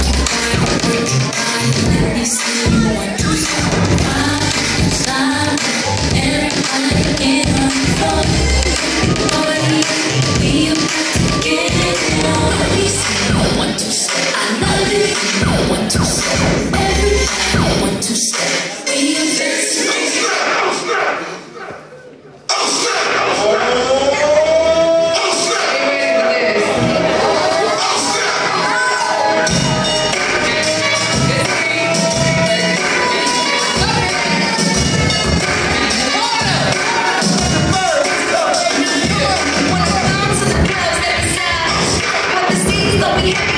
I'm gonna be Yeah!